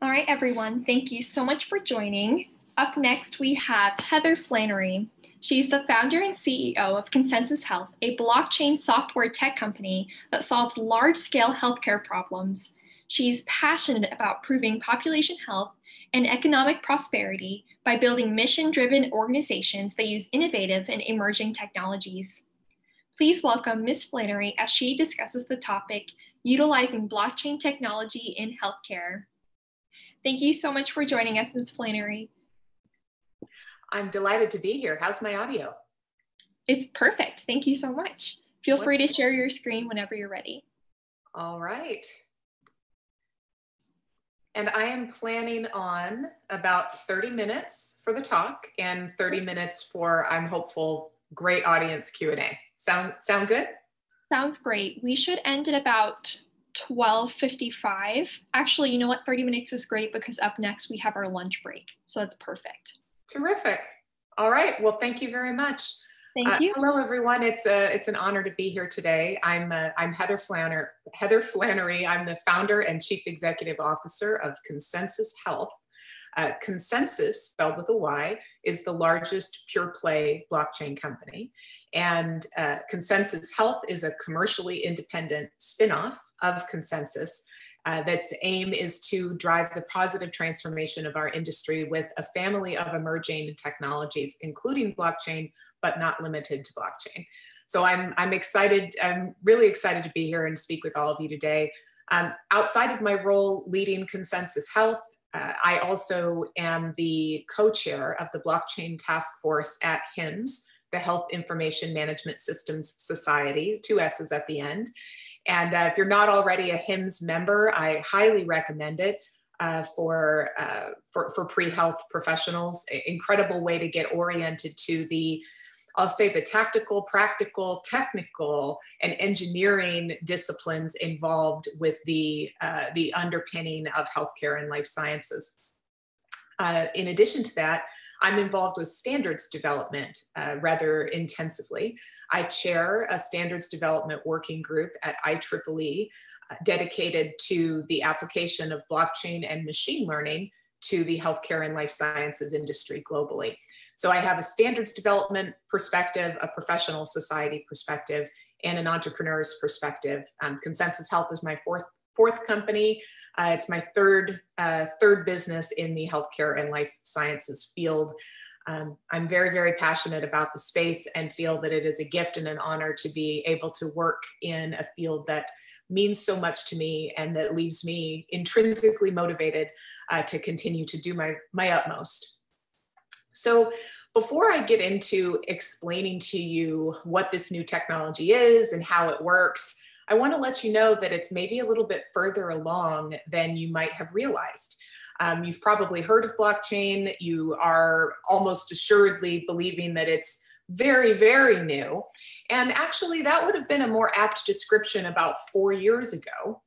All right, everyone, thank you so much for joining. Up next, we have Heather Flannery. She's the founder and CEO of ConsenSys Health, a blockchain software tech company that solves large scale healthcare problems. She's passionate about proving population health and economic prosperity by building mission driven organizations that use innovative and emerging technologies. Please welcome Ms. Flannery as she discusses the topic utilizing blockchain technology in healthcare. Thank you so much for joining us, Ms. Flannery. I'm delighted to be here. How's my audio? It's perfect. Thank you so much. Feel free to share your screen whenever you're ready. All right. And I am planning on about 30 minutes for the talk and 30 minutes for, I'm hopeful, great audience Q&A. Sound, sound good? Sounds great. We should end at about 12.55. Actually, you know what? 30 minutes is great because up next we have our lunch break. So that's perfect. Terrific. All right. Well, thank you very much. Thank uh, you. hello, everyone. It's a it's an honor to be here today. I'm uh, I'm Heather Flanner Heather Flannery. I'm the founder and chief executive officer of ConsenSys Health. Uh, ConsenSys, spelled with a Y, is the largest pure play blockchain company. And uh, ConsenSys Health is a commercially independent spinoff of ConsenSys uh, that's aim is to drive the positive transformation of our industry with a family of emerging technologies, including blockchain, but not limited to blockchain. So I'm, I'm excited, I'm really excited to be here and speak with all of you today. Um, outside of my role leading ConsenSys Health, uh, I also am the co-chair of the blockchain task force at HIMSS, the Health Information Management Systems Society, two S's at the end. And uh, if you're not already a HIMSS member, I highly recommend it uh, for, uh, for, for pre-health professionals. Incredible way to get oriented to the, I'll say the tactical, practical, technical, and engineering disciplines involved with the, uh, the underpinning of healthcare and life sciences. Uh, in addition to that, I'm involved with standards development uh, rather intensively. I chair a standards development working group at IEEE uh, dedicated to the application of blockchain and machine learning to the healthcare and life sciences industry globally. So I have a standards development perspective, a professional society perspective, and an entrepreneur's perspective. Um, ConsenSys Health is my fourth fourth company. Uh, it's my third uh, third business in the healthcare and life sciences field. Um, I'm very, very passionate about the space and feel that it is a gift and an honor to be able to work in a field that means so much to me and that leaves me intrinsically motivated uh, to continue to do my, my utmost. So before I get into explaining to you what this new technology is and how it works, I want to let you know that it's maybe a little bit further along than you might have realized. Um, you've probably heard of blockchain. You are almost assuredly believing that it's very, very new. And actually, that would have been a more apt description about four years ago.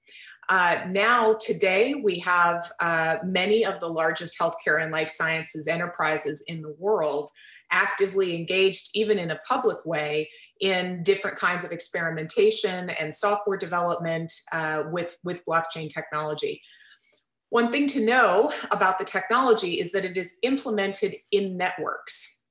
Uh, now, today, we have uh, many of the largest healthcare and life sciences enterprises in the world actively engaged, even in a public way, in different kinds of experimentation and software development uh, with, with blockchain technology. One thing to know about the technology is that it is implemented in networks.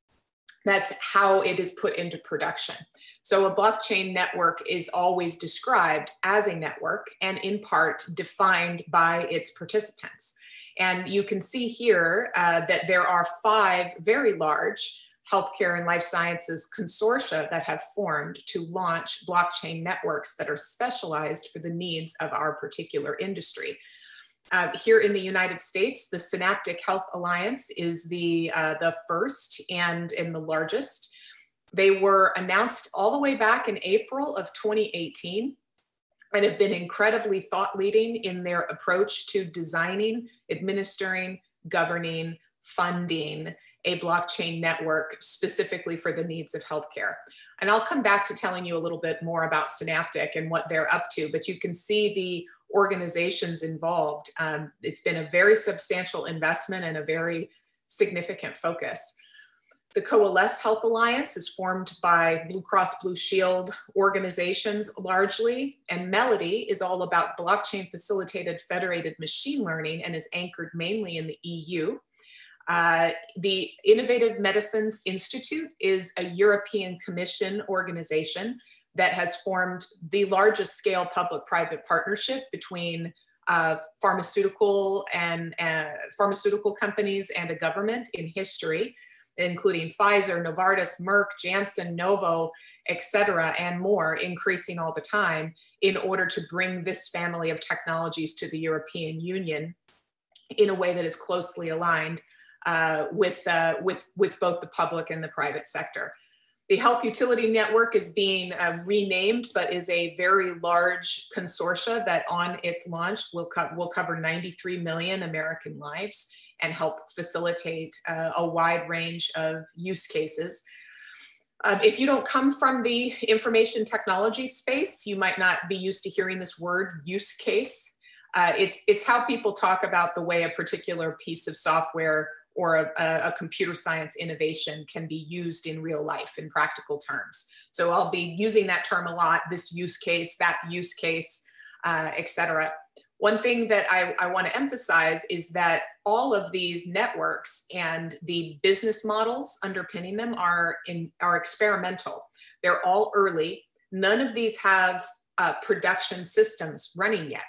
That's how it is put into production. So a blockchain network is always described as a network and in part defined by its participants. And you can see here uh, that there are five very large healthcare and life sciences consortia that have formed to launch blockchain networks that are specialized for the needs of our particular industry. Uh, here in the United States, the Synaptic Health Alliance is the, uh, the first and, and the largest. They were announced all the way back in April of 2018 and have been incredibly thought leading in their approach to designing, administering, governing, funding, a blockchain network specifically for the needs of healthcare. And I'll come back to telling you a little bit more about Synaptic and what they're up to, but you can see the organizations involved. Um, it's been a very substantial investment and a very significant focus. The Coalesce Health Alliance is formed by Blue Cross Blue Shield organizations largely, and MELLODDY is all about blockchain facilitated federated machine learning and is anchored mainly in the EU. Uh, the Innovative Medicines Institute is a European Commission organization that has formed the largest scale public private partnership between uh, pharmaceutical and uh, pharmaceutical companies and a government in history, including Pfizer, Novartis, Merck, Janssen, Novo, et cetera, and more, increasing all the time in order to bring this family of technologies to the European Union in a way that is closely aligned uh, with, uh, with, with both the public and the private sector. The Health Utility Network is being uh, renamed, but is a very large consortia that on its launch will, co will cover 93 million American lives and help facilitate uh, a wide range of use cases. Um, if you don't come from the information technology space, you might not be used to hearing this word use case. Uh, it's, it's how people talk about the way a particular piece of software or a, a, computer science innovation can be used in real life in practical terms. So I'll be using that term a lot, this use case, that use case, uh, etc. One thing that I, I want to emphasize is that all of these networks and the business models underpinning them are, in, are experimental. They're all early. None of these have uh, production systems running yet,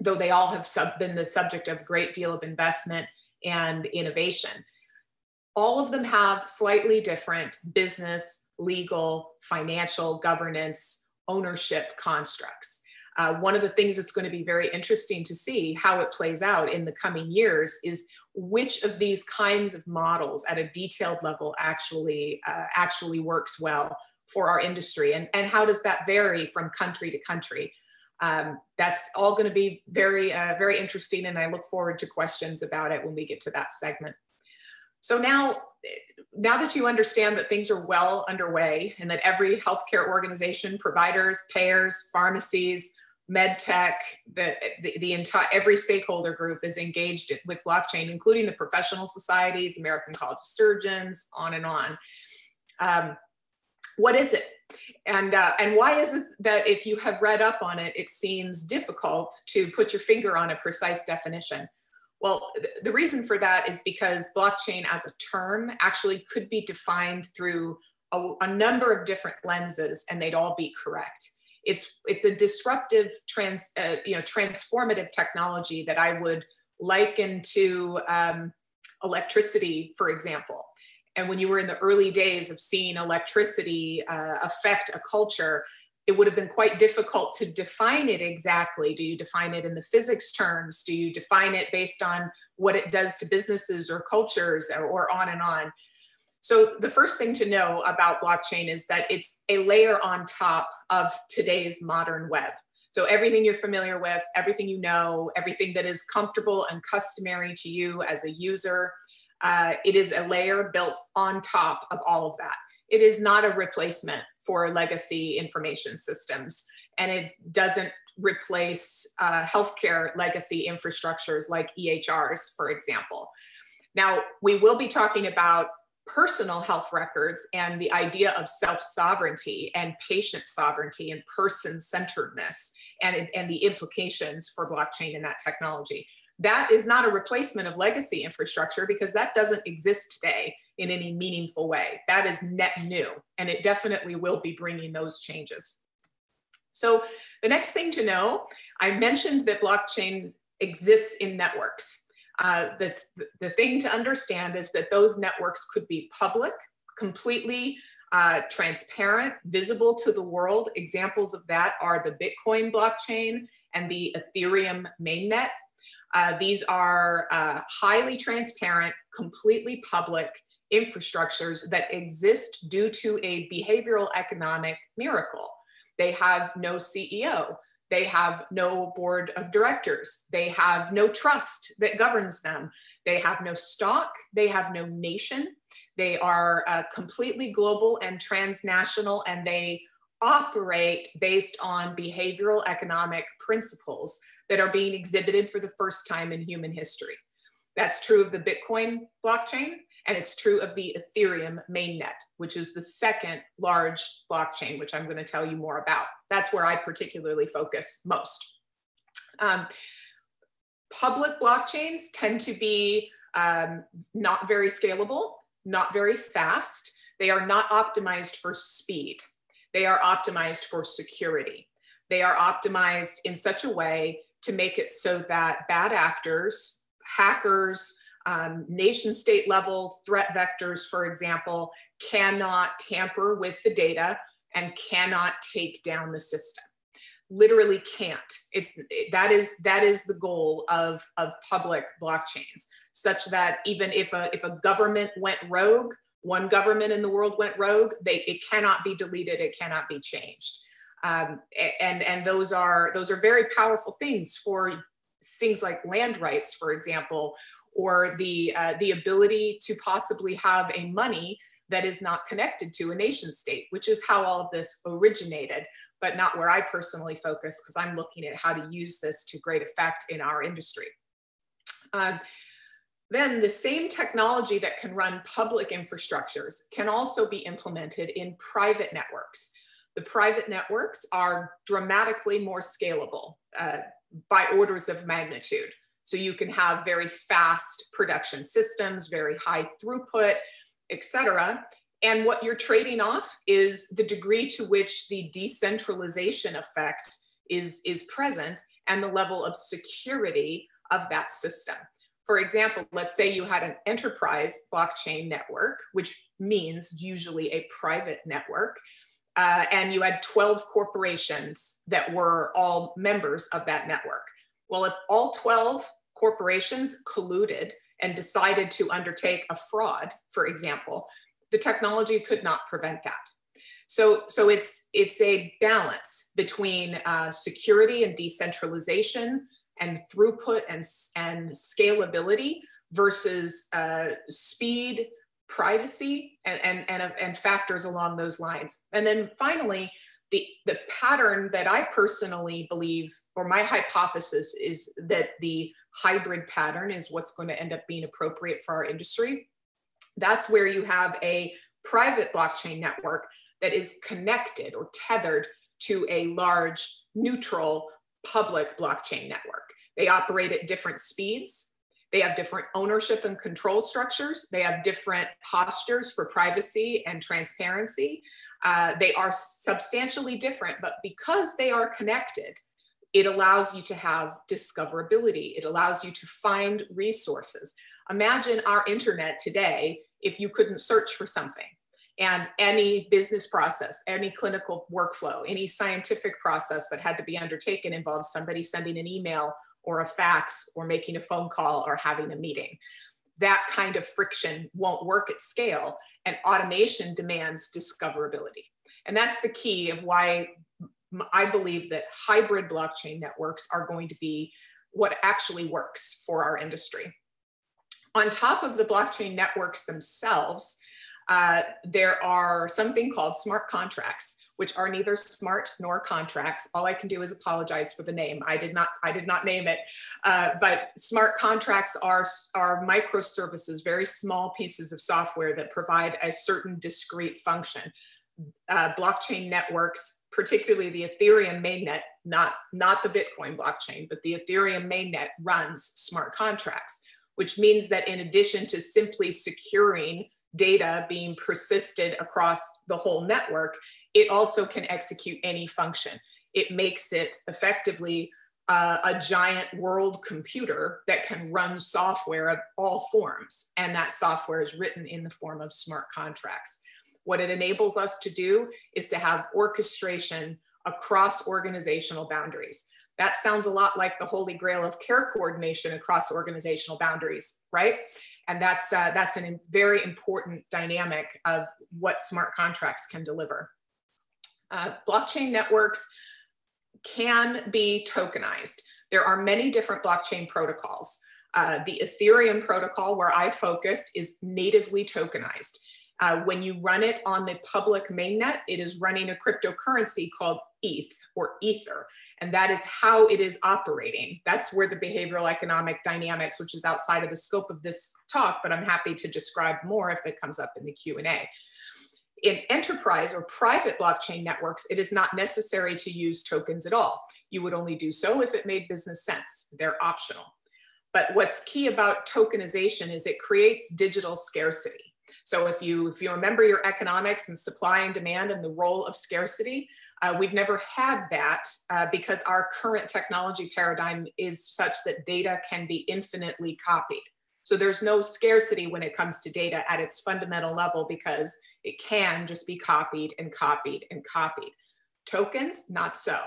though they all have sub, been the subject of a great deal of investment and innovation. All of them have slightly different business, legal, financial, governance, ownership constructs. Uh, one of the things that's going to be very interesting to see how it plays out in the coming years is which of these kinds of models at a detailed level actually uh, actually works well for our industry and, and how does that vary from country to country um, that's all going to be very, uh, very interesting. And I look forward to questions about it when we get to that segment. So now, now that you understand that things are well underway and that every healthcare organization, providers, payers, pharmacies, med tech, the, the, the entire, every stakeholder group is engaged with blockchain, including the professional societies, American College of Surgeons, on and on. Um, what is it? And, uh, and why is it that if you have read up on it, it seems difficult to put your finger on a precise definition? Well, th the reason for that is because blockchain as a term actually could be defined through a, a number of different lenses and they'd all be correct. It's, it's a disruptive, trans, uh, you know, transformative technology that I would liken to um, electricity, for example and when you were in the early days of seeing electricity uh, affect a culture, it would have been quite difficult to define it exactly. Do you define it in the physics terms? Do you define it based on what it does to businesses or cultures or, or on and on? So the first thing to know about blockchain is that it's a layer on top of today's modern web. So everything you're familiar with, everything you know, everything that is comfortable and customary to you as a user, uh, it is a layer built on top of all of that. It is not a replacement for legacy information systems, and it doesn't replace uh, healthcare legacy infrastructures like EHRs, for example. Now, we will be talking about personal health records and the idea of self sovereignty and patient sovereignty and person centeredness and, and the implications for blockchain and that technology that is not a replacement of legacy infrastructure because that doesn't exist today in any meaningful way. That is net new, and it definitely will be bringing those changes. So the next thing to know, I mentioned that blockchain exists in networks. Uh, the, the thing to understand is that those networks could be public, completely uh, transparent, visible to the world. Examples of that are the Bitcoin blockchain and the Ethereum mainnet. Uh, these are uh, highly transparent, completely public infrastructures that exist due to a behavioral economic miracle. They have no CEO. They have no board of directors. They have no trust that governs them. They have no stock. They have no nation. They are uh, completely global and transnational, and they operate based on behavioral economic principles that are being exhibited for the first time in human history. That's true of the Bitcoin blockchain, And it's true of the Ethereum mainnet, which is the second large blockchain, which I'm going to tell you more about. That's where I particularly focus most. Um, public blockchains tend to be um, not very scalable, not very fast. They are not optimized for speed. They are optimized for security. They are optimized in such a way to make it so that bad actors, hackers, um, nation state level threat vectors, for example, cannot tamper with the data and cannot take down the system literally can't it's that is that is the goal of of public blockchains such that even if a if a government went rogue one government in the world went rogue they it cannot be deleted it cannot be changed um, and and those are those are very powerful things for things like land rights for example or the uh, the ability to possibly have a money that is not connected to a nation state which is how all of this originated but not where I personally focus because I'm looking at how to use this to great effect in our industry. Uh, then the same technology that can run public infrastructures can also be implemented in private networks. The private networks are dramatically more scalable uh, by orders of magnitude. So you can have very fast production systems, very high throughput, et cetera. And what you're trading off is the degree to which the decentralization effect is, is present and the level of security of that system. For example, let's say you had an enterprise blockchain network, which means usually a private network, uh, and you had 12 corporations that were all members of that network. Well, if all 12 corporations colluded and decided to undertake a fraud, for example, the technology could not prevent that. So, so it's, it's a balance between uh, security and decentralization and throughput and, and scalability versus uh, speed, privacy, and, and, and, and factors along those lines. And then finally, the, the pattern that I personally believe, or my hypothesis is that the hybrid pattern is what's going to end up being appropriate for our industry. That's where you have a private blockchain network that is connected or tethered to a large neutral public blockchain network. They operate at different speeds. They have different ownership and control structures. They have different postures for privacy and transparency. Uh, they are substantially different, but because they are connected, it allows you to have discoverability. It allows you to find resources. Imagine our internet today if you couldn't search for something. And any business process, any clinical workflow, any scientific process that had to be undertaken involves somebody sending an email or a fax or making a phone call or having a meeting. That kind of friction won't work at scale, and automation demands discoverability. And that's the key of why I believe that hybrid blockchain networks are going to be what actually works for our industry. On top of the blockchain networks themselves, uh, there are something called smart contracts, which are neither smart nor contracts. All I can do is apologize for the name. I did not, I did not name it. Uh, but smart contracts are, are microservices, very small pieces of software that provide a certain discrete function. Uh, blockchain networks, particularly the Ethereum mainnet, not, not the Bitcoin blockchain, but the Ethereum mainnet runs smart contracts which means that in addition to simply securing data being persisted across the whole network, it also can execute any function. It makes it effectively uh, a giant world computer that can run software of all forms. And that software is written in the form of smart contracts. What it enables us to do is to have orchestration across organizational boundaries. That sounds a lot like the holy grail of care coordination across organizational boundaries, right? And that's, uh, that's a very important dynamic of what smart contracts can deliver. Uh, blockchain networks can be tokenized. There are many different blockchain protocols. Uh, the Ethereum protocol, where I focused, is natively tokenized. Uh, when you run it on the public mainnet, it is running a cryptocurrency called ETH or Ether, and that is how it is operating. That's where the behavioral economic dynamics, which is outside of the scope of this talk, but I'm happy to describe more if it comes up in the Q&A. In enterprise or private blockchain networks, it is not necessary to use tokens at all. You would only do so if it made business sense. They're optional. But what's key about tokenization is it creates digital scarcity. So if you if you remember your economics and supply and demand and the role of scarcity, uh, we've never had that uh, because our current technology paradigm is such that data can be infinitely copied. So there's no scarcity when it comes to data at its fundamental level because it can just be copied and copied and copied. Tokens, not so.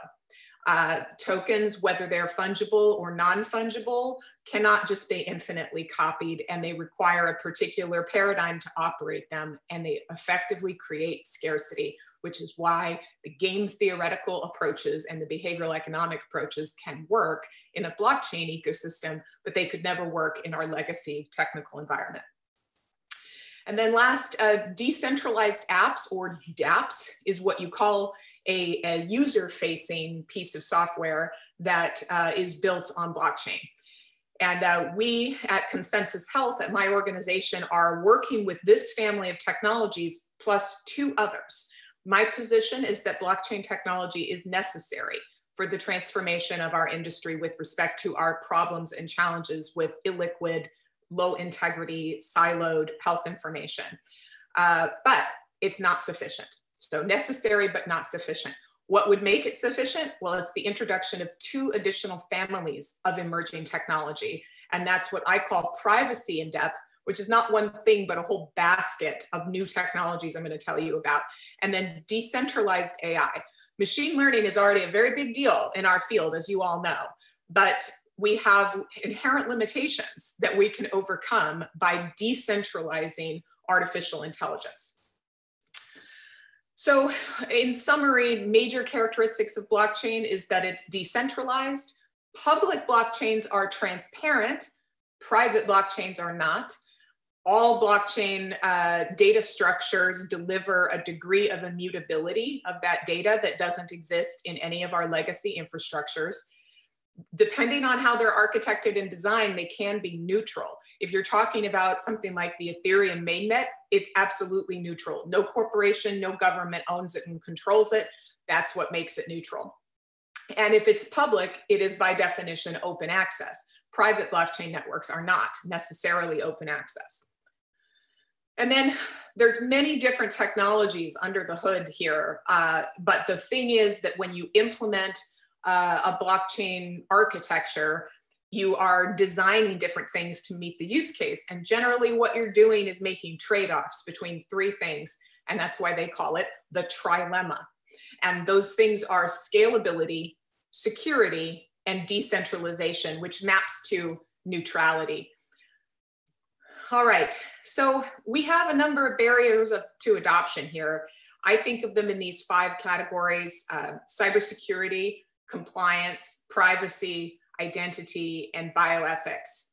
Uh, tokens, whether they're fungible or non-fungible, cannot just be infinitely copied and they require a particular paradigm to operate them and they effectively create scarcity, which is why the game theoretical approaches and the behavioral economic approaches can work in a blockchain ecosystem, but they could never work in our legacy technical environment. And then last, uh, decentralized apps or dApps is what you call a, a user facing piece of software that uh, is built on blockchain. And uh, we at ConsenSys Health, at my organization, are working with this family of technologies plus two others. My position is that blockchain technology is necessary for the transformation of our industry with respect to our problems and challenges with illiquid, low integrity, siloed health information. Uh, but it's not sufficient. So necessary, but not sufficient. What would make it sufficient? Well, it's the introduction of two additional families of emerging technology. And that's what I call privacy in depth, which is not one thing, but a whole basket of new technologies I'm going to tell you about. And then decentralized AI. Machine learning is already a very big deal in our field, as you all know. But we have inherent limitations that we can overcome by decentralizing artificial intelligence. So in summary, major characteristics of blockchain is that it's decentralized. Public blockchains are transparent. Private blockchains are not. All blockchain uh, data structures deliver a degree of immutability of that data that doesn't exist in any of our legacy infrastructures depending on how they're architected and designed, they can be neutral. If you're talking about something like the Ethereum mainnet, it's absolutely neutral. No corporation, no government owns it and controls it. That's what makes it neutral. And if it's public, it is by definition open access. Private blockchain networks are not necessarily open access. And then there's many different technologies under the hood here. Uh, but the thing is that when you implement uh, a blockchain architecture, you are designing different things to meet the use case. And generally, what you're doing is making trade offs between three things. And that's why they call it the trilemma. And those things are scalability, security, and decentralization, which maps to neutrality. All right, so we have a number of barriers of, to adoption here. I think of them in these five categories uh, cybersecurity, compliance, privacy, identity, and bioethics.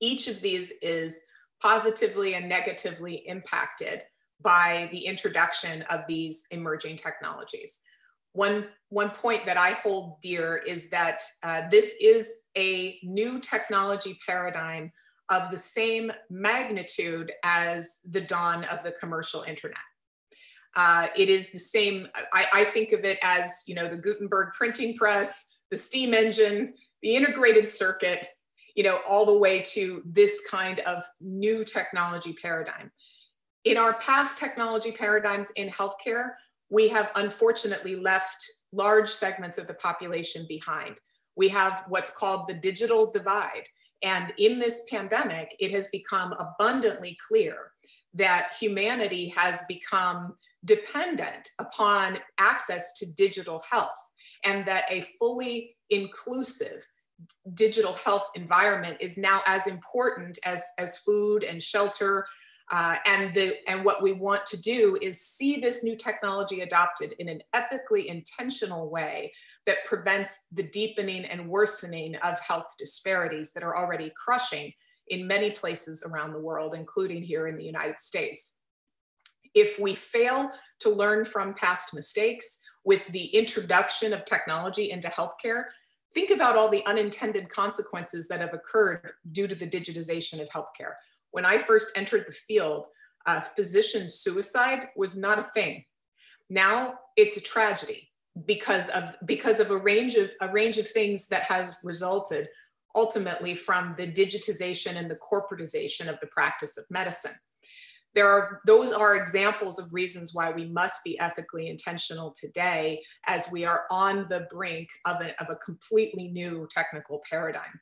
Each of these is positively and negatively impacted by the introduction of these emerging technologies. One, one point that I hold dear is that uh, this is a new technology paradigm of the same magnitude as the dawn of the commercial internet. Uh, it is the same, I, I think of it as, you know, the Gutenberg printing press, the steam engine, the integrated circuit, you know, all the way to this kind of new technology paradigm. In our past technology paradigms in healthcare, we have unfortunately left large segments of the population behind. We have what's called the digital divide. And in this pandemic, it has become abundantly clear that humanity has become dependent upon access to digital health and that a fully inclusive digital health environment is now as important as, as food and shelter. Uh, and, the, and what we want to do is see this new technology adopted in an ethically intentional way that prevents the deepening and worsening of health disparities that are already crushing in many places around the world, including here in the United States. If we fail to learn from past mistakes with the introduction of technology into healthcare, think about all the unintended consequences that have occurred due to the digitization of healthcare. When I first entered the field, uh, physician suicide was not a thing. Now it's a tragedy because of because of a range of a range of things that has resulted ultimately from the digitization and the corporatization of the practice of medicine there are those are examples of reasons why we must be ethically intentional today as we are on the brink of a, of a completely new technical paradigm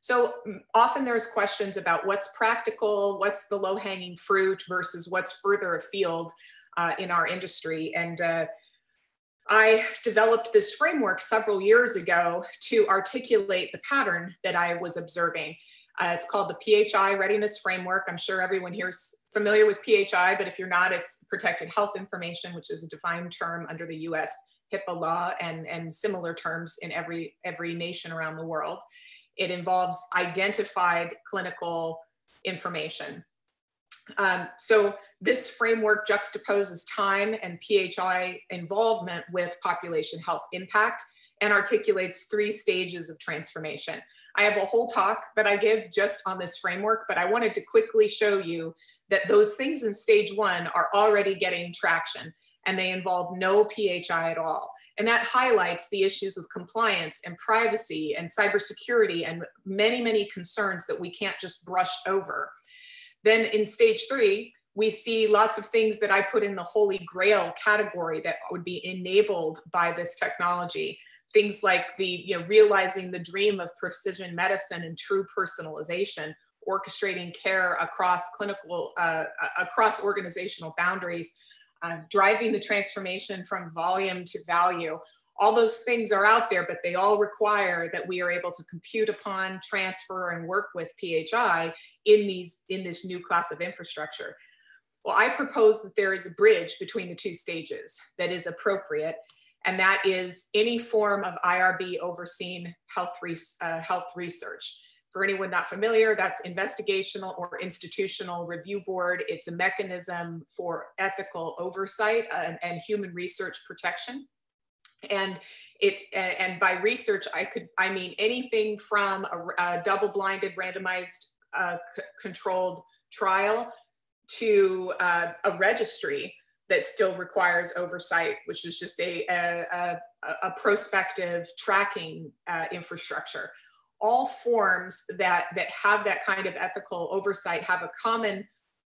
so mm, often there's questions about what's practical what's the low hanging fruit versus what's further afield uh, in our industry and uh, I developed this framework several years ago to articulate the pattern that I was observing. Uh, it's called the PHI Readiness Framework. I'm sure everyone here is familiar with PHI, but if you're not, it's protected health information, which is a defined term under the US HIPAA law and, and similar terms in every, every nation around the world. It involves identified clinical information. Um, so this framework juxtaposes time and PHI involvement with population health impact and articulates three stages of transformation. I have a whole talk that I give just on this framework, but I wanted to quickly show you that those things in stage one are already getting traction and they involve no PHI at all. And that highlights the issues of compliance and privacy and cybersecurity and many, many concerns that we can't just brush over. Then in stage three, we see lots of things that I put in the holy grail category that would be enabled by this technology things like the you know realizing the dream of precision medicine and true personalization orchestrating care across clinical uh, across organizational boundaries uh, driving the transformation from volume to value all those things are out there but they all require that we are able to compute upon transfer and work with phi in these in this new class of infrastructure. Well i propose that there is a bridge between the two stages that is appropriate and that is any form of IRB overseen health, uh, health research. For anyone not familiar, that's investigational or institutional review board. It's a mechanism for ethical oversight and, and human research protection. And it and by research, I could I mean anything from a, a double-blinded, randomized, uh, controlled trial to uh, a registry that still requires oversight, which is just a, a, a, a prospective tracking uh, infrastructure. All forms that, that have that kind of ethical oversight have a common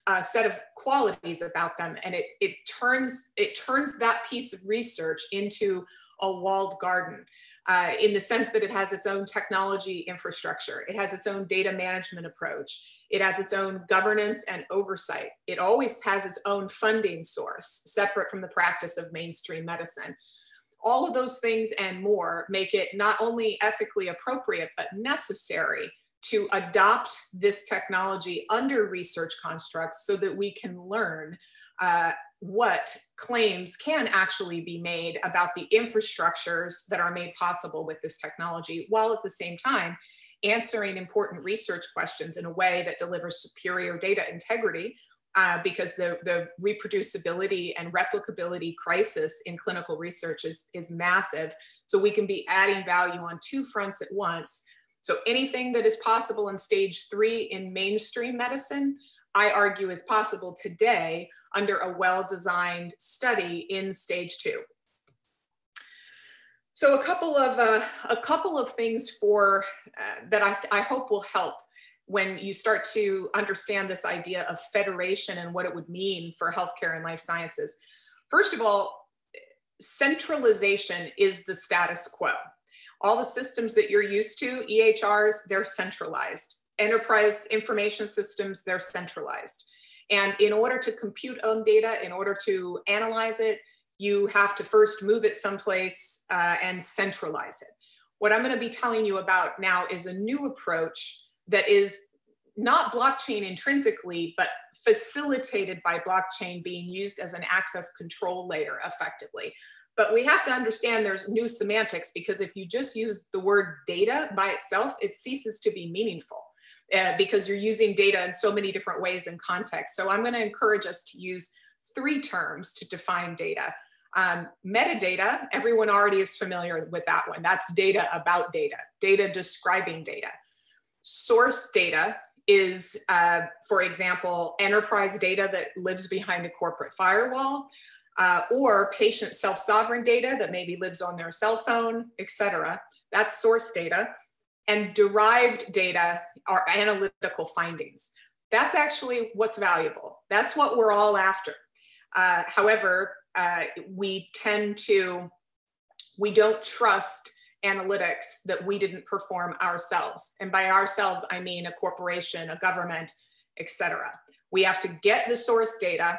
uh, set of qualities about them, and it, it, turns, it turns that piece of research into a walled garden. Uh, in the sense that it has its own technology infrastructure, it has its own data management approach, it has its own governance and oversight. It always has its own funding source, separate from the practice of mainstream medicine. All of those things and more make it not only ethically appropriate, but necessary to adopt this technology under research constructs so that we can learn uh, what claims can actually be made about the infrastructures that are made possible with this technology, while at the same time answering important research questions in a way that delivers superior data integrity uh, because the, the reproducibility and replicability crisis in clinical research is, is massive. So we can be adding value on two fronts at once. So anything that is possible in stage three in mainstream medicine, I argue is possible today under a well-designed study in stage two. So a couple of uh, a couple of things for uh, that I, I hope will help when you start to understand this idea of federation and what it would mean for healthcare and life sciences. First of all, centralization is the status quo. All the systems that you're used to, EHRs, they're centralized. Enterprise information systems, they're centralized. And in order to compute on data, in order to analyze it, you have to first move it someplace uh, and centralize it. What I'm going to be telling you about now is a new approach that is not blockchain intrinsically, but facilitated by blockchain being used as an access control layer effectively. But we have to understand there's new semantics because if you just use the word data by itself, it ceases to be meaningful. uh, because you're using data in so many different ways and contexts. So I'm going to encourage us to use three terms to define data. Um, metadata, everyone already is familiar with that one. That's data about data, data describing data. Source data is, uh, for example, enterprise data that lives behind a corporate firewall, uh, or patient self-sovereign data that maybe lives on their cell phone, et cetera. That's source data. And derived data are analytical findings. That's actually what's valuable. That's what we're all after. Uh, however, uh, we tend to, we don't trust analytics that we didn't perform ourselves. And by ourselves, I mean a corporation, a government, etc. We have to get the source data,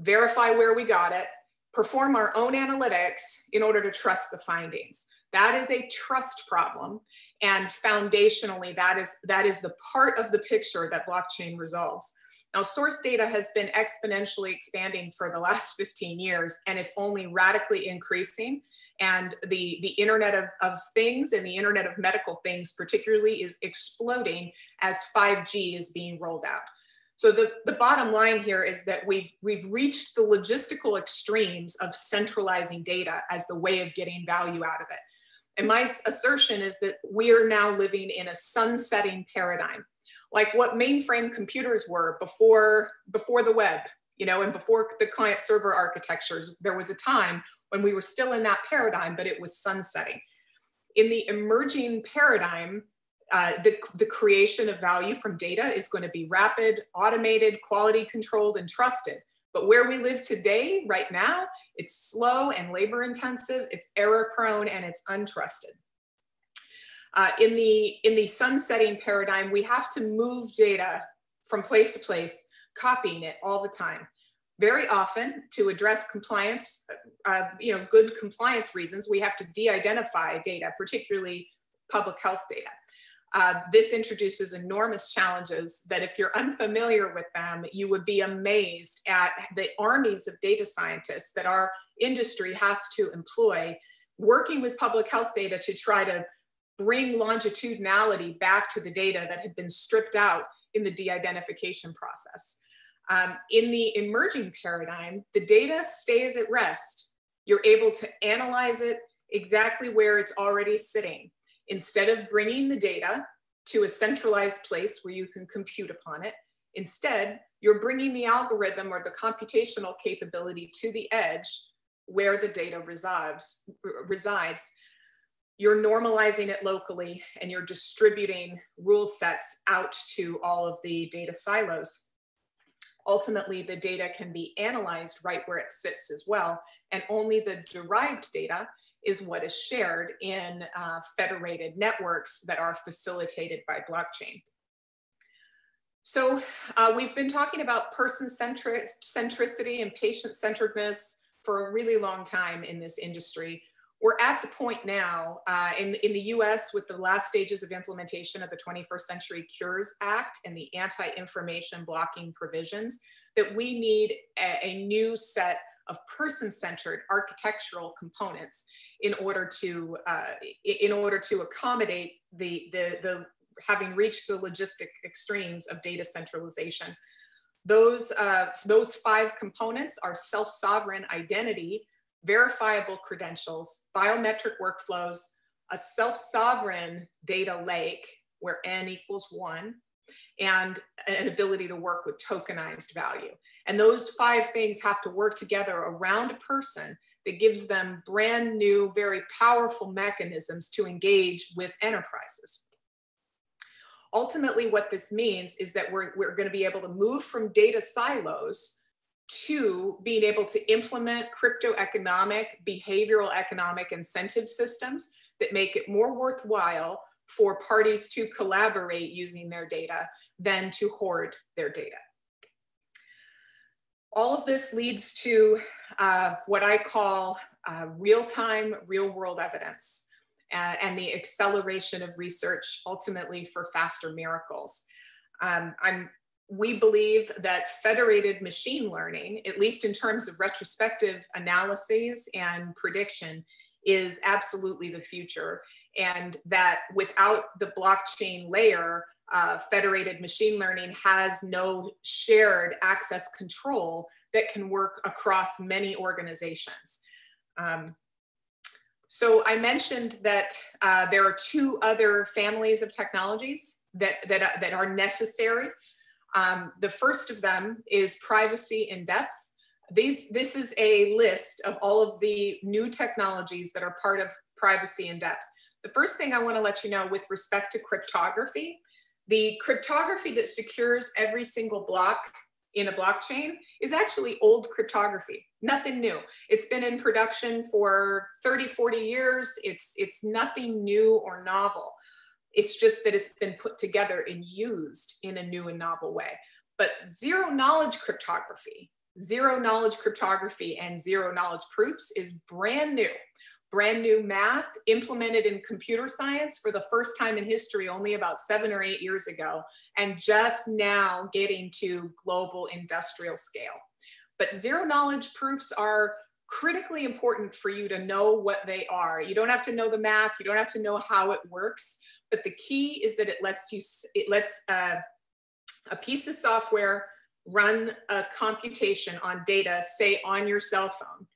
verify where we got it, perform our own analytics in order to trust the findings. That is a trust problem. And foundationally, that is, that is the part of the picture that blockchain resolves. Now, source data has been exponentially expanding for the last 15 years, and it's only radically increasing. And the, the Internet of, of Things and the Internet of Medical Things, particularly, is exploding as 5G is being rolled out. So the, the bottom line here is that we've, we've reached the logistical extremes of centralizing data as the way of getting value out of it. And my assertion is that we are now living in a sunsetting paradigm, like what mainframe computers were before, before the web, you know, and before the client server architectures, there was a time when we were still in that paradigm, but it was sunsetting. In the emerging paradigm, uh, the, the creation of value from data is going to be rapid, automated, quality controlled, and trusted. But where we live today, right now, it's slow and labor intensive, it's error prone, and it's untrusted. Uh, in, the, in the sunsetting paradigm, we have to move data from place to place, copying it all the time. Very often, to address compliance, uh, you know, good compliance reasons, we have to de-identify data, particularly public health data. Uh, this introduces enormous challenges that if you're unfamiliar with them, you would be amazed at the armies of data scientists that our industry has to employ working with public health data to try to bring longitudinality back to the data that had been stripped out in the de-identification process. Um, in the emerging paradigm, the data stays at rest. You're able to analyze it exactly where it's already sitting. Instead of bringing the data to a centralized place where you can compute upon it, instead, you're bringing the algorithm or the computational capability to the edge where the data resides. resides. You're normalizing it locally and you're distributing rule sets out to all of the data silos. Ultimately, the data can be analyzed right where it sits as well, and only the derived data is what is shared in uh, federated networks that are facilitated by blockchain. So uh, we've been talking about person centricity and patient centeredness for a really long time in this industry. We're at the point now uh, in, in the US with the last stages of implementation of the 21st Century Cures Act and the anti-information blocking provisions that we need a, a new set of person-centered architectural components in order to uh, in order to accommodate the, the the having reached the logistic extremes of data centralization. Those uh, those five components are self-sovereign identity, verifiable credentials, biometric workflows, a self-sovereign data lake where n equals one, and an ability to work with tokenized value. And those five things have to work together around a person that gives them brand new, very powerful mechanisms to engage with enterprises. Ultimately, what this means is that we're, we're going to be able to move from data silos to being able to implement crypto economic, behavioral economic incentive systems that make it more worthwhile for parties to collaborate using their data than to hoard their data. All of this leads to uh, what I call uh, real-time, real-world evidence uh, and the acceleration of research ultimately for faster miracles. Um, I'm, we believe that federated machine learning, at least in terms of retrospective analyses and prediction, is absolutely the future. And that without the blockchain layer, uh, federated machine learning has no shared access control that can work across many organizations. Um, so I mentioned that uh, there are two other families of technologies that, that, uh, that are necessary. Um, the first of them is privacy in depth. These, this is a list of all of the new technologies that are part of privacy in depth. The first thing I wanna let you know with respect to cryptography, the cryptography that secures every single block in a blockchain is actually old cryptography, nothing new. It's been in production for 30, 40 years. It's, it's nothing new or novel. It's just that it's been put together and used in a new and novel way. But zero knowledge cryptography, zero knowledge cryptography and zero knowledge proofs is brand new brand new math implemented in computer science for the first time in history only about seven or eight years ago, and just now getting to global industrial scale. But zero knowledge proofs are critically important for you to know what they are. You don't have to know the math, you don't have to know how it works, but the key is that it lets you, it lets uh, a piece of software run a computation on data, say on your cell phone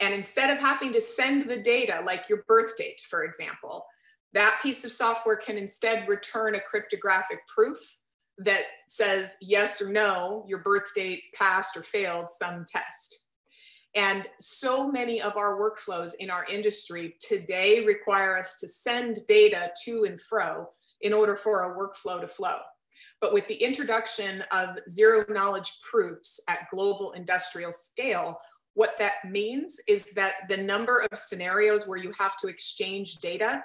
and instead of having to send the data, like your birth date, for example, that piece of software can instead return a cryptographic proof that says yes or no, your birth date passed or failed some test. And so many of our workflows in our industry today require us to send data to and fro in order for a workflow to flow. But with the introduction of zero knowledge proofs at global industrial scale, what that means is that the number of scenarios where you have to exchange data,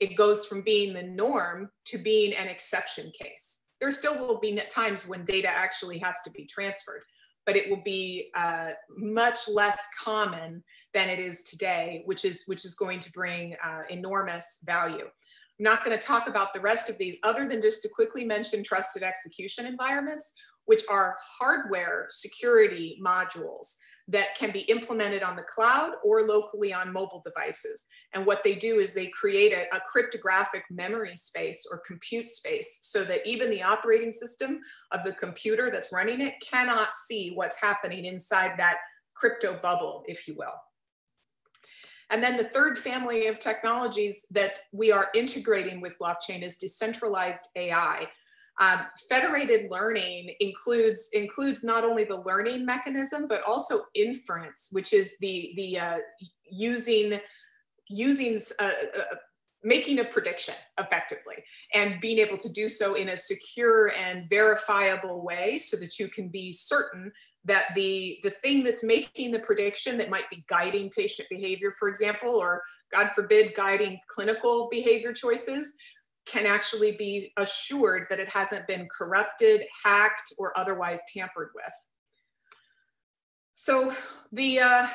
it goes from being the norm to being an exception case. There still will be times when data actually has to be transferred, but it will be uh, much less common than it is today, which is, which is going to bring uh, enormous value. I'm not going to talk about the rest of these other than just to quickly mention trusted execution environments, which are hardware security modules that can be implemented on the cloud or locally on mobile devices. And what they do is they create a, a, cryptographic memory space or compute space so that even the operating system of the computer that's running it cannot see what's happening inside that crypto bubble, if you will. And then the third family of technologies that we are integrating with blockchain is decentralized AI. Um, federated learning includes includes not only the learning mechanism but also inference, which is the the uh, using using uh, uh, making a prediction effectively and being able to do so in a secure and verifiable way so that you can be certain that the the thing that's making the prediction that might be guiding patient behavior for example or god forbid guiding clinical behavior choices can actually be assured that it hasn't been corrupted, hacked, or otherwise tampered with. So the uh,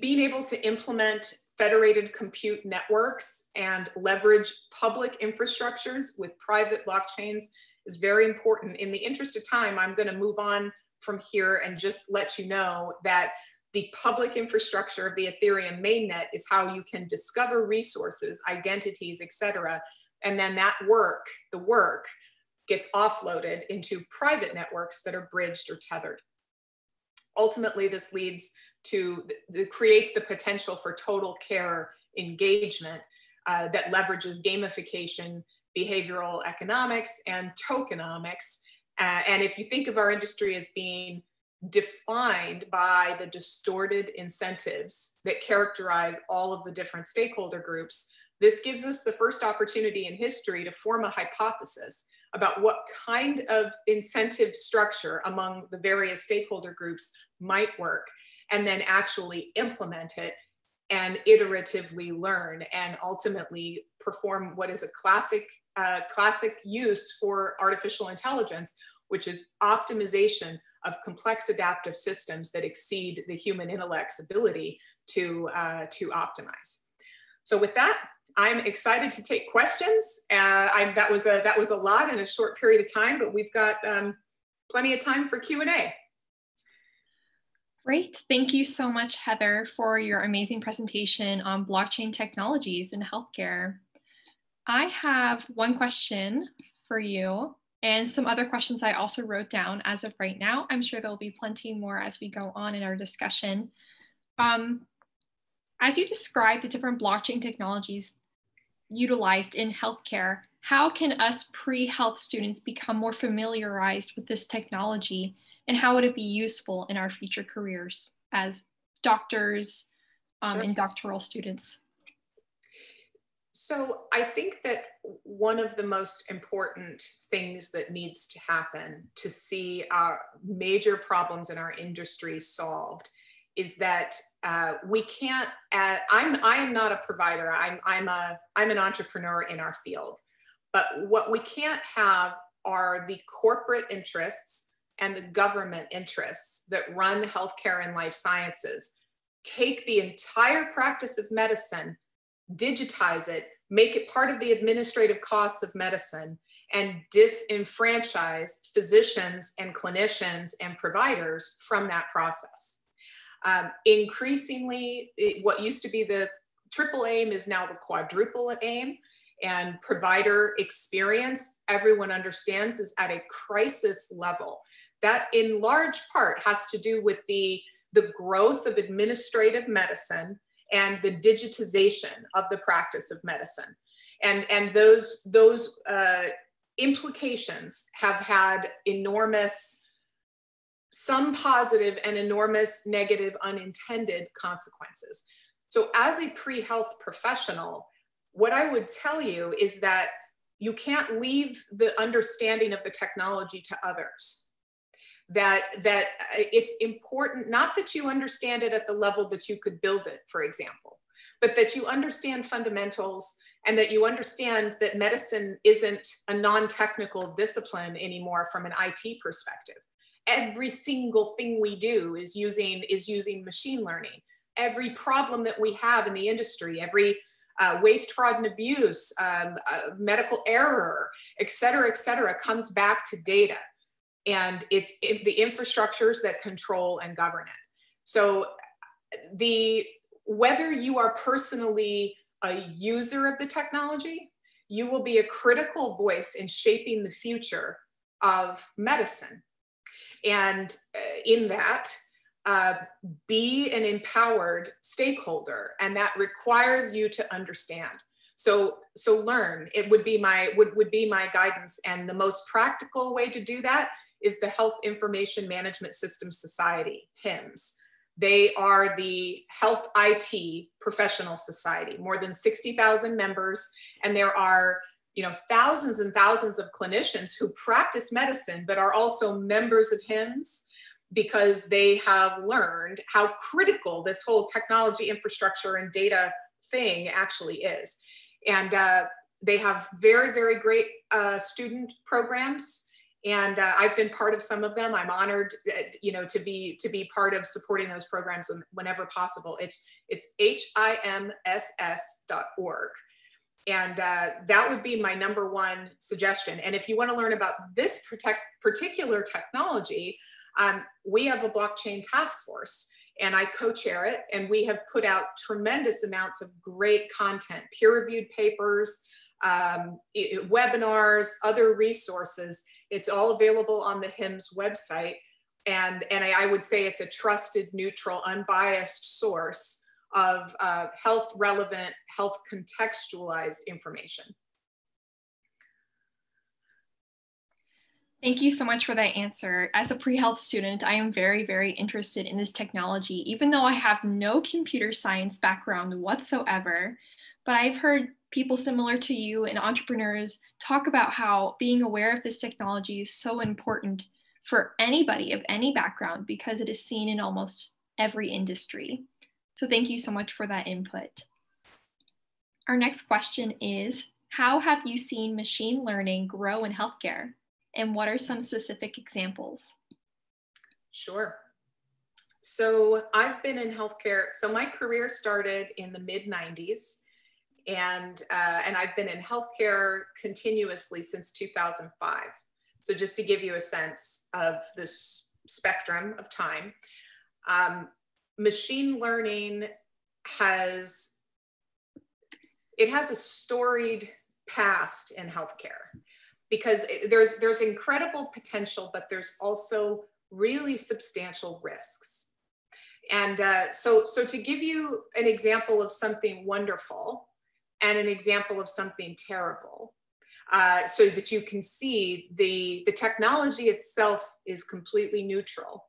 being able to implement federated compute networks and leverage public infrastructures with private blockchains is very important. In the interest of time, I'm going to move on from here and just let you know that the public infrastructure of the Ethereum mainnet is how you can discover resources, identities, etc., and then that work, the work, gets offloaded into private networks that are bridged or tethered. Ultimately, this leads to, the, creates the potential for total care engagement uh, that leverages gamification, behavioral economics, and tokenomics. Uh, and if you think of our industry as being defined by the distorted incentives that characterize all of the different stakeholder groups, this gives us the first opportunity in history to form a hypothesis about what kind of incentive structure among the various stakeholder groups might work, and then actually implement it and iteratively learn and ultimately perform what is a classic uh, classic use for artificial intelligence, which is optimization of complex adaptive systems that exceed the human intellect's ability to, uh, to optimize. So with that, I'm excited to take questions. Uh, that was a that was a lot in a short period of time, but we've got um, plenty of time for Q and A. Great. Thank you so much, Heather, for your amazing presentation on blockchain technologies in healthcare. I have one question for you and some other questions I also wrote down as of right now. I'm sure there'll be plenty more as we go on in our discussion. Um, as you describe the different blockchain technologies utilized in healthcare, how can us pre-health students become more familiarized with this technology and how would it be useful in our future careers as doctors um, sure. and doctoral students? So I think that one of the most important things that needs to happen to see our major problems in our industry solved is that uh, we can't. Add, I'm I am not a provider. I'm I'm a I'm an entrepreneur in our field, but what we can't have are the corporate interests and the government interests that run healthcare and life sciences take the entire practice of medicine digitize it, make it part of the administrative costs of medicine, and disenfranchise physicians and clinicians and providers from that process. Um, increasingly, it, what used to be the triple aim is now the quadruple aim, and provider experience, everyone understands, is at a crisis level. That, in large part, has to do with the, the growth of administrative medicine and the digitization of the practice of medicine. And, and those, those uh, implications have had enormous, some positive and enormous negative unintended consequences. So, as a pre health professional, what I would tell you is that you can't leave the understanding of the technology to others that that uh, it's important not that you understand it at the level that you could build it for example but that you understand fundamentals and that you understand that medicine isn't a non-technical discipline anymore from an IT perspective every single thing we do is using is using machine learning every problem that we have in the industry every uh, waste, fraud, and abuse, um, uh, medical error, et cetera, et cetera, comes back to data and it's the infrastructures that control and govern it. So the whether you are personally a user of the technology, you will be a critical voice in shaping the future of medicine. And uh, in that, uh, be an empowered stakeholder, and that requires you to understand. So, so learn. It would be my would would be my guidance, and the most practical way to do that is the Health Information Management System Society, HIMSS. They are the health IT professional society, more than 60,000 members, and there are you know thousands and thousands of clinicians who practice medicine but are also members of HIMSS because they have learned how critical this whole technology infrastructure and data thing actually is. And uh, they have very, very great uh, student programs and uh, I've been part of some of them. I'm honored, uh, you know, to be to be part of supporting those programs whenever possible. It's it's himss.org, and uh, that would be my number one suggestion. And if you want to learn about this protect, particular technology, um, we have a blockchain task force. And I co-chair it, and we have put out tremendous amounts of great content, peer-reviewed papers, um, webinars, other resources it's all available on the HIMSS website. And, and I, I would say it's a trusted, neutral, unbiased source of uh, health relevant, health contextualized information. Thank you so much for that answer. As a pre-health student, I am very, very interested in this technology, even though I have no computer science background whatsoever. But I've heard people similar to you and entrepreneurs talk about how being aware of this technology is so important for anybody of any background because it is seen in almost every industry. So thank you so much for that input. Our next question is, how have you seen machine learning grow in healthcare? And what are some specific examples? Sure. So I've been in healthcare. So my career started in the mid 90s and uh, and I've been in healthcare continuously since 2005. So just to give you a sense of this spectrum of time, um, machine learning has it has a storied past in healthcare because there's there's incredible potential, but there's also really substantial risks. And uh, so, so to give you an example of something wonderful and an example of something terrible, uh, so that you can see the, the technology itself is completely neutral.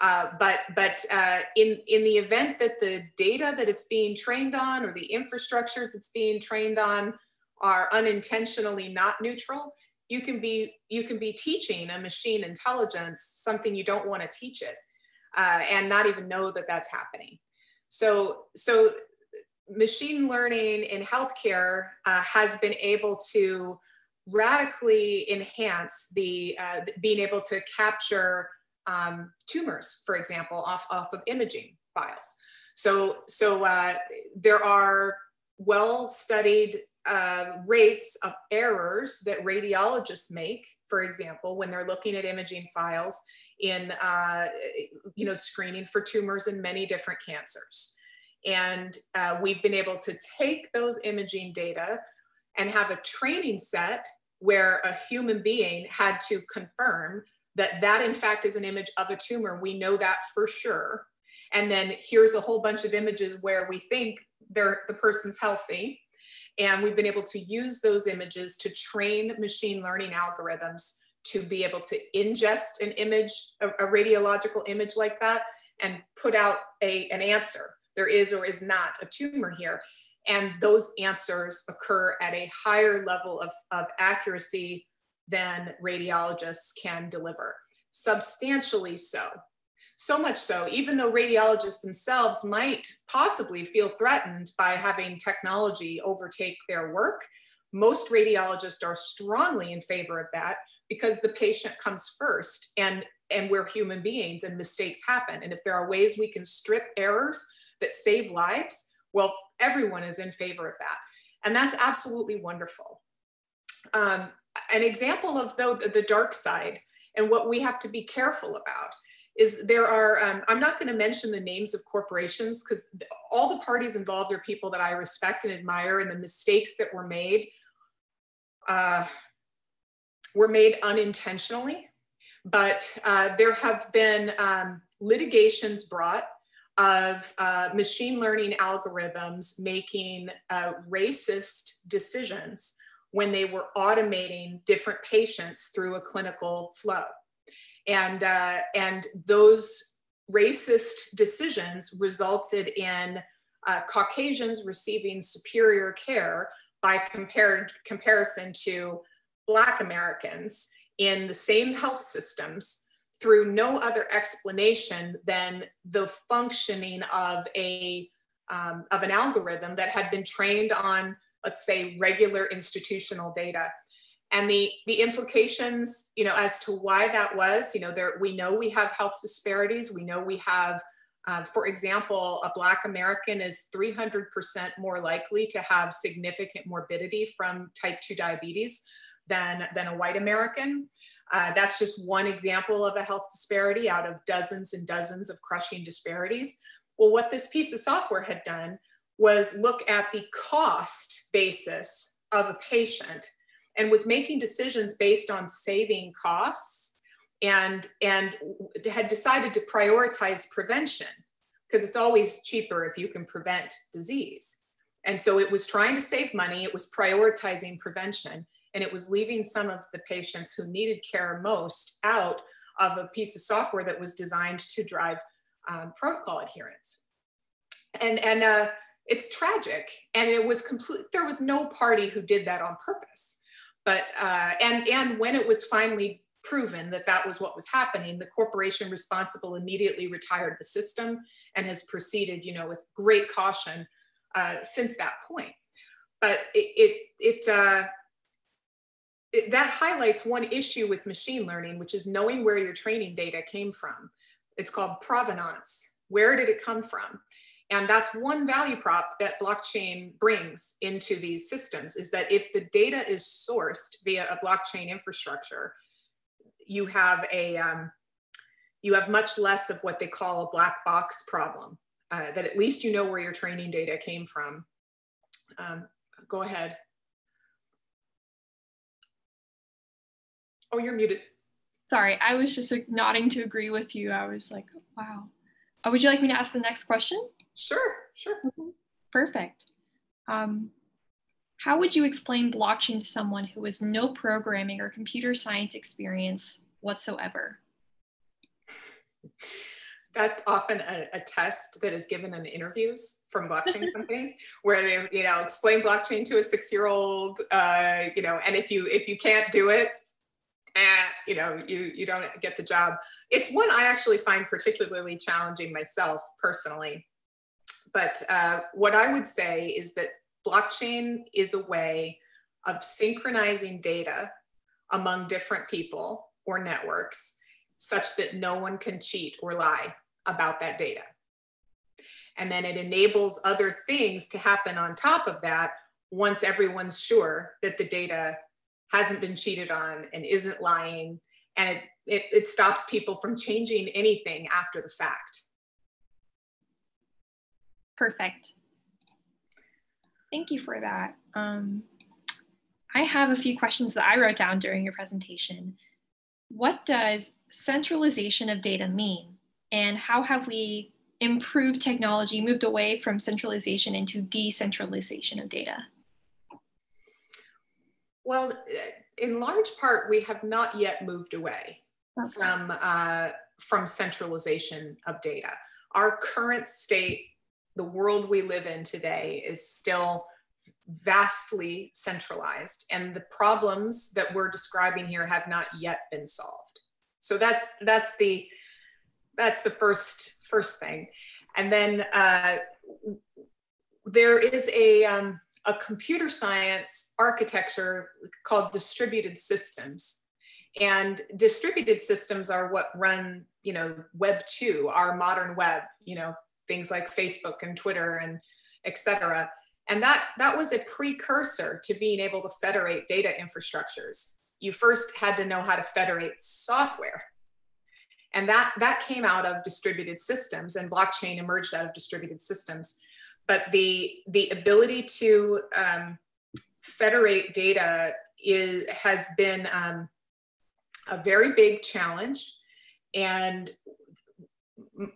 Uh, but but uh, in, in the event that the data that it's being trained on or the infrastructures it's being trained on are unintentionally not neutral, you can be you can be teaching a machine intelligence something you don't want to teach it uh, and not even know that that's happening. So so machine learning in healthcare uh, has been able to radically enhance the uh, being able to capture um, tumors, for example, off, off of imaging files. So, so uh, there are well-studied uh, rates of errors that radiologists make, for example, when they're looking at imaging files in, uh, you know, screening for tumors in many different cancers. And uh, we've been able to take those imaging data and have a training set where a human being had to confirm that that in fact is an image of a tumor. We know that for sure. And then here's a whole bunch of images where we think they're, the person's healthy. And we've been able to use those images to train machine learning algorithms to be able to ingest an image, a, a radiological image like that, and put out a, an answer. There is or is not a tumor here. And those answers occur at a higher level of, of accuracy than radiologists can deliver, substantially so. So much so, even though radiologists themselves might possibly feel threatened by having technology overtake their work, most radiologists are strongly in favor of that because the patient comes first and, and we're human beings and mistakes happen. And if there are ways we can strip errors that save lives, well, everyone is in favor of that. And that's absolutely wonderful. Um, an example of though the dark side and what we have to be careful about is there are um, i'm not going to mention the names of corporations because all the parties involved are people that i respect and admire and the mistakes that were made uh, were made unintentionally. But uh, there have been um, litigations brought of uh, machine learning algorithms making uh, racist decisions when they were automating different patients through a clinical flow. And, uh, and those racist decisions resulted in uh, Caucasians receiving superior care by compared, comparison to Black Americans in the same health systems through no other explanation than the functioning of a um, of an algorithm that had been trained on let's say regular institutional data. And the the implications you know as to why that was you know there we know we have health disparities. We know we have uh, for example a black american is 300% more likely to have significant morbidity from type 2 diabetes than than a white american. Uh, that's just one example of a health disparity out of dozens and dozens of crushing disparities. Well, what this piece of software had done was look at the cost basis of a patient and was making decisions based on saving costs and, and had decided to prioritize prevention because it's always cheaper if you can prevent disease. And so it was trying to save money, it was prioritizing prevention and it was leaving some of the patients who needed care most out of a piece of software that was designed to drive um, protocol adherence. And, and uh, it's tragic. And it was complete, there was no party who did that on purpose. But, uh, and, and when it was finally proven that that was what was happening, the corporation responsible immediately retired the system and has proceeded, you know, with great caution uh, since that point. But it, it, it uh, it, that highlights one issue with machine learning, which is knowing where your training data came from. It's called provenance. Where did it come from? And that's one value prop that blockchain brings into these systems is that if the data is sourced via a blockchain infrastructure, you have a um, you have much less of what they call a black box problem. Uh, that at least you know where your training data came from. Um, go ahead. Oh, you're muted. Sorry, I was just like, nodding to agree with you. I was like, wow. Uh, would you like me to ask the next question? Sure, sure. Perfect. Um, how would you explain blockchain to someone who has no programming or computer science experience whatsoever? That's often a, a test that is given in interviews from blockchain companies, where they, you know, explain blockchain to a six-year-old, uh, you know, and if you if you can't do it, and you know you you don't get the job it's one i actually find particularly challenging myself personally but uh, what i would say is that blockchain is a way of synchronizing data among different people or networks such that no one can cheat or lie about that data. And then it enables other things to happen on top of that once everyone's sure that the data hasn't been cheated on and isn't lying. And it, it, it stops people from changing anything after the fact perfect. Thank you for that. Um, i have a few questions that i wrote down during your presentation. What does centralization of data mean? And how have we improved technology moved away from centralization into decentralization of data? Well, in large part, we have not yet moved away okay. from, uh, from centralization of data. Our current state, the world we live in today, is still vastly centralized, and the problems that we're describing here have not yet been solved. So that's that's the that's the first first thing, and then uh, there is a um, a computer science architecture called distributed systems. And distributed systems are what run, you know, Web 2, our modern web, you know, things like Facebook and Twitter and et cetera. And that, that was a precursor to being able to federate data infrastructures. You first had to know how to federate software. And that, that came out of distributed systems and blockchain emerged out of distributed systems but the the ability to um, federate data is has been um, a very big challenge and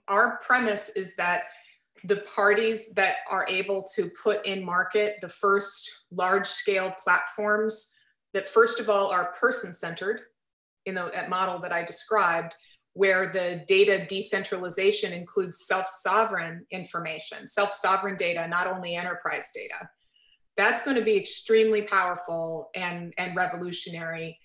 our premise is that the parties that are able to put in market the first large scale platforms that first of all are person centered in the model that i described where the data decentralization includes self-sovereign information, self-sovereign data, not only enterprise data. That's going to be extremely powerful and, and revolutionary.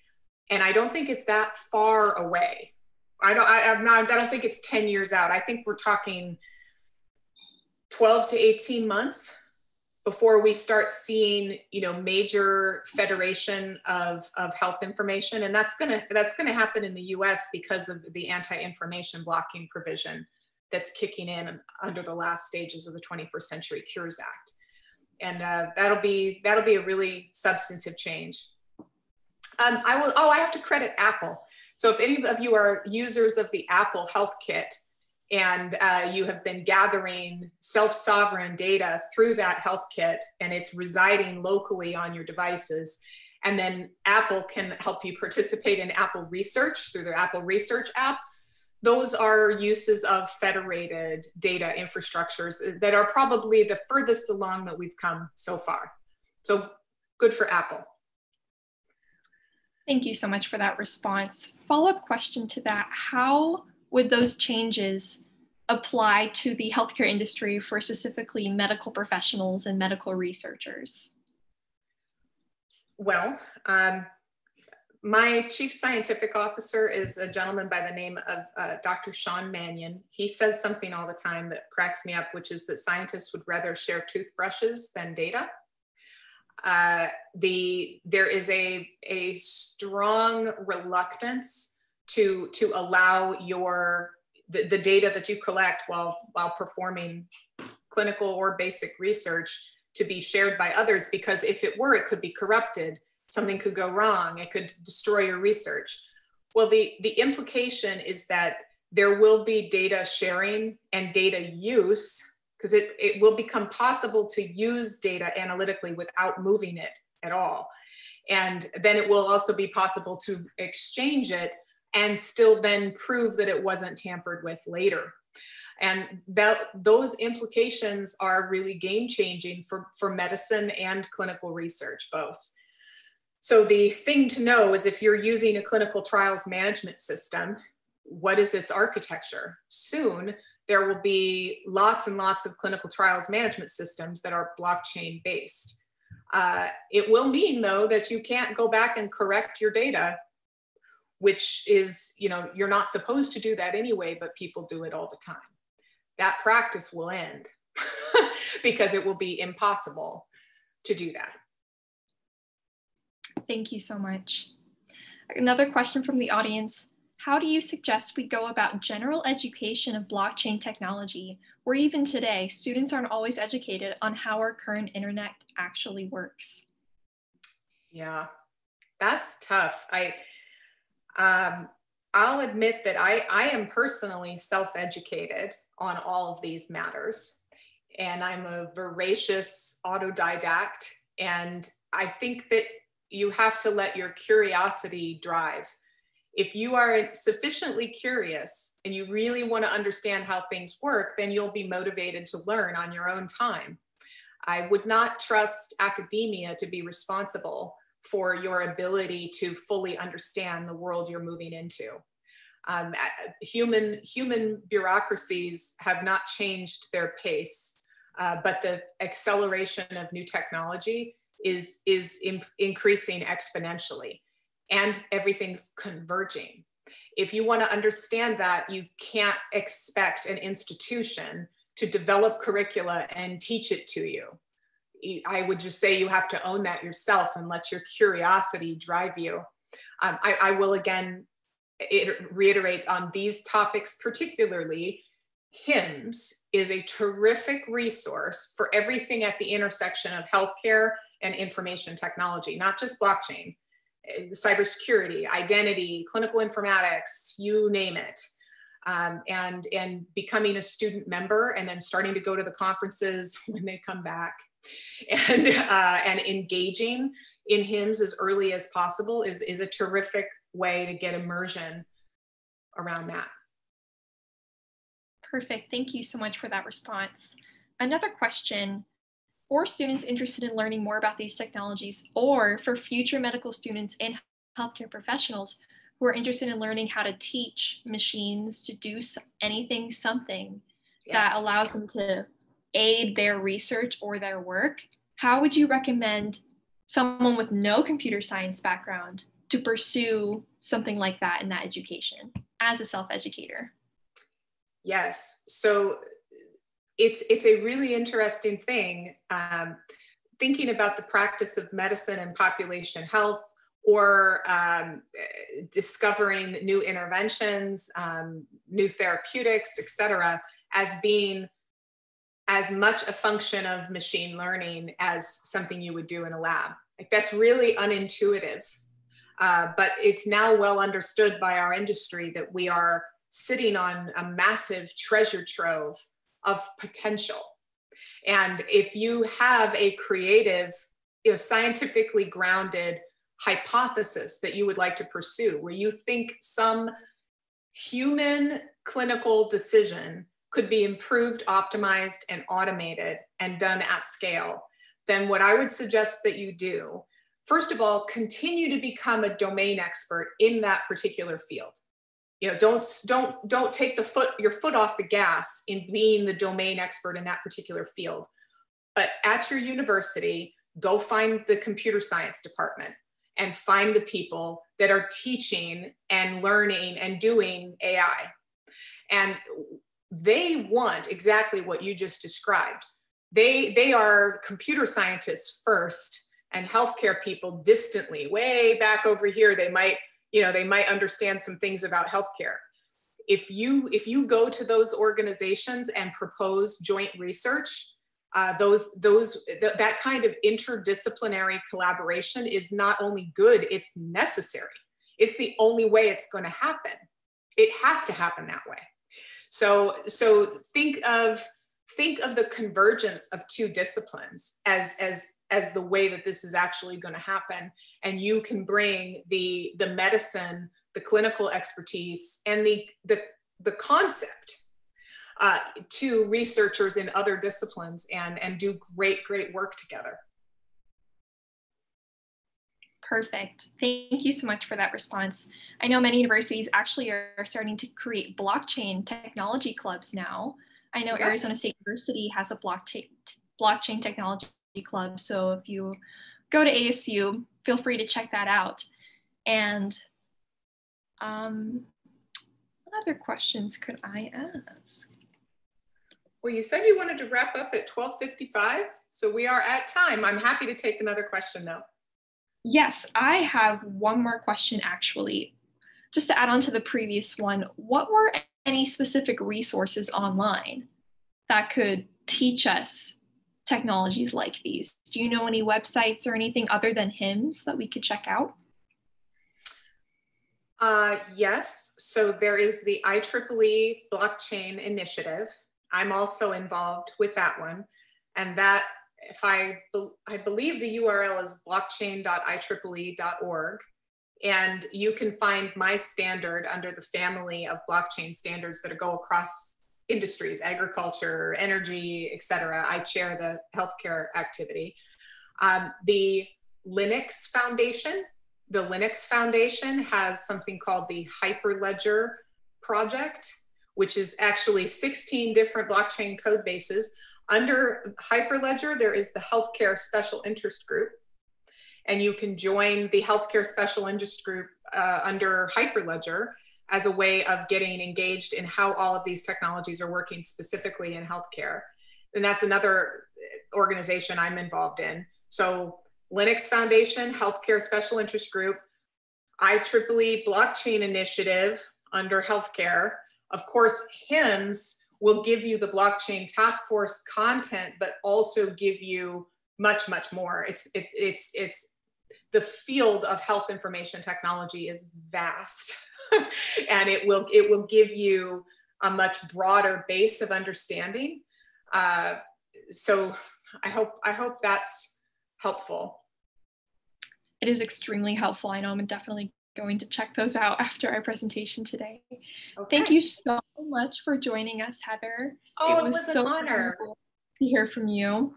And I don't think it's that far away. I don't, I, I'm not, I don't think it's 10 years out. I think we're talking 12 to 18 months before we start seeing you know major federation of, of health information. And that's going to that's going to happen in the us because of the anti-information blocking provision that's kicking in under the last stages of the 21st century cures act. And uh, that'll be that'll be a really substantive change. Um, i will oh i have to credit apple so if any of you are users of the apple health kit and uh, you have been gathering self-sovereign data through that health kit and it's residing locally on your devices and then apple can help you participate in apple research through the apple research app those are uses of federated data infrastructures that are probably the furthest along that we've come so far. So good for apple thank you so much for that response follow-up question to that how would those changes apply to the healthcare industry for specifically medical professionals and medical researchers? Well, um, my chief scientific officer is a gentleman by the name of uh, Dr. Sean Manion. He says something all the time that cracks me up, which is that scientists would rather share toothbrushes than data. Uh, the there is a a strong reluctance to to allow your the, the data that you collect while while performing clinical or basic research to be shared by others because if it were it could be corrupted. Something could go wrong. It could destroy your research. Well the the implication is that there will be data sharing and data use because it, it will become possible to use data analytically without moving it at all And then it will also be possible to exchange it and still then prove that it wasn't tampered with later. And that those implications are really game changing for, for medicine and clinical research both. So the thing to know is if you're using a clinical trials management system, what is its architecture? Soon, there will be lots and lots of clinical trials management systems that are blockchain based. Uh, it will mean though that you can't go back and correct your data, which is, you know, you're not supposed to do that anyway, but people do it all the time. That practice will end because it will be impossible to do that. Thank you so much. Another question from the audience how do you suggest we go about general education of blockchain technology, where even today, students aren't always educated on how our current internet actually works? Yeah, that's tough. I, um, I'll admit that I, I am personally self-educated on all of these matters. And I'm a voracious autodidact. And I think that you have to let your curiosity drive if you are sufficiently curious and you really want to understand how things work, then you'll be motivated to learn on your own time. I would not trust academia to be responsible for your ability to fully understand the world you're moving into. Um, human, human bureaucracies have not changed their pace, uh, but the acceleration of new technology is, is increasing exponentially and everything's converging. If you want to understand that, you can't expect an institution to develop curricula and teach it to you. I would just say you have to own that yourself and let your curiosity drive you. Um, I, I, will again reiterate on these topics, particularly HIMSS is a terrific resource for everything at the intersection of healthcare and information technology, not just blockchain cybersecurity, identity, clinical informatics, you name it. Um, and, and becoming a student member and then starting to go to the conferences when they come back and, uh, and engaging in HIMSS as early as possible is, is a terrific way to get immersion around that. Perfect. Thank you so much for that response. Another question for students interested in learning more about these technologies or for future medical students and healthcare professionals who are interested in learning how to teach machines to do anything, something yes. that allows them to aid their research or their work, how would you recommend someone with no computer science background to pursue something like that in that education as a self educator? Yes. So it's it's a really interesting thing um, thinking about the practice of medicine and population health or um, discovering new interventions um, new therapeutics et cetera as being as much a function of machine learning as something you would do in a lab. Like that's really unintuitive uh, but it's now well understood by our industry that we are sitting on a massive treasure trove of potential. And if you have a creative, you know, scientifically grounded hypothesis that you would like to pursue, where you think some human clinical decision could be improved, optimized, and automated and done at scale, then what I would suggest that you do, first of all, continue to become a domain expert in that particular field you know don't don't don't take the foot your foot off the gas in being the domain expert in that particular field. But at your university go find the computer science department and find the people that are teaching and learning and doing ai and they want exactly what you just described. They they are computer scientists first and healthcare people distantly way back over here they might you know they might understand some things about healthcare. If you if you go to those organizations and propose joint research uh, those those th that kind of interdisciplinary collaboration is not only good it's necessary. It's the only way it's going to happen. It has to happen that way. So so think of think of the convergence of two disciplines as as as the way that this is actually going to happen and you can bring the the medicine the clinical expertise and the the the concept uh, to researchers in other disciplines and and do great great work together Perfect. Thank you so much for that response. I know many universities actually are starting to create blockchain technology clubs now. I know yes. Arizona State University has a blockchain blockchain technology club. So if you go to ASU, feel free to check that out. And um, what other questions could I ask? Well, you said you wanted to wrap up at 12:55, so we are at time. I'm happy to take another question though. Yes, I have one more question actually. Just to add on to the previous one, what were any specific resources online that could teach us technologies like these? Do you know any websites or anything other than HIMSS that we could check out? Uh, yes, so there is the IEEE Blockchain Initiative. I'm also involved with that one. And that if I, I believe the URL is blockchain.ieee.org. And you can find my standard under the family of blockchain standards that go across industries, agriculture, energy, etc. I chair the healthcare activity. Um, the Linux Foundation, the Linux Foundation has something called the Hyperledger Project, which is actually 16 different blockchain code bases under Hyperledger, there is the Healthcare Special Interest Group, and you can join the Healthcare Special Interest Group uh, under Hyperledger as a way of getting engaged in how all of these technologies are working specifically in healthcare. And that's another organization I'm involved in. So Linux Foundation, Healthcare Special Interest Group, IEEE Blockchain Initiative under healthcare, of course, HIMSS, will give you the blockchain task force content, but also give you much, much more. It's, it, it's, it's the field of health information technology is vast and it will, it will give you a much broader base of understanding. Uh, so I hope, I hope that's helpful. It is extremely helpful. I know I'm definitely going to check those out after our presentation today. Okay. Thank you so much for joining us, Heather. Oh, it was, it was so honor to hear from you.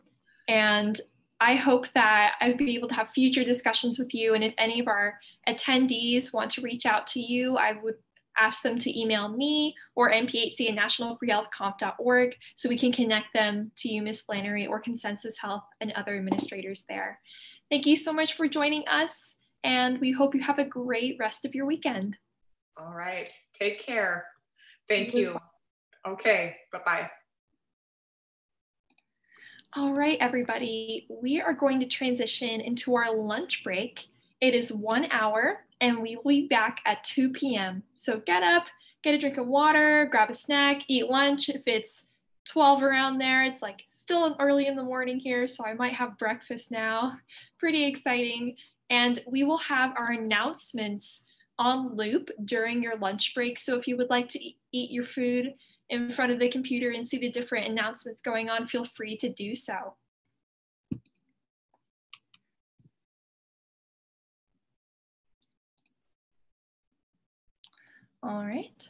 And I hope that I'd be able to have future discussions with you. And if any of our attendees want to reach out to you, I would ask them to email me or NPHC at nationalprehealthconf.org so we can connect them to you, Ms. Flannery, or ConsenSys Health and other administrators there. Thank you so much for joining us and we hope you have a great rest of your weekend. All right. Take care. Thank you. Okay. Bye bye. All right, everybody. We are going to transition into our lunch break. It is one hour and we will be back at 2 p.m. So get up, get a drink of water, grab a snack, eat lunch. If it's 12 around there, it's like still early in the morning here, so I might have breakfast now. Pretty exciting. And we will have our announcements on loop during your lunch break. So if you would like to eat your food in front of the computer and see the different announcements going on, feel free to do so. All right.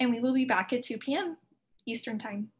and we will be back at 2 p.m. Eastern Time.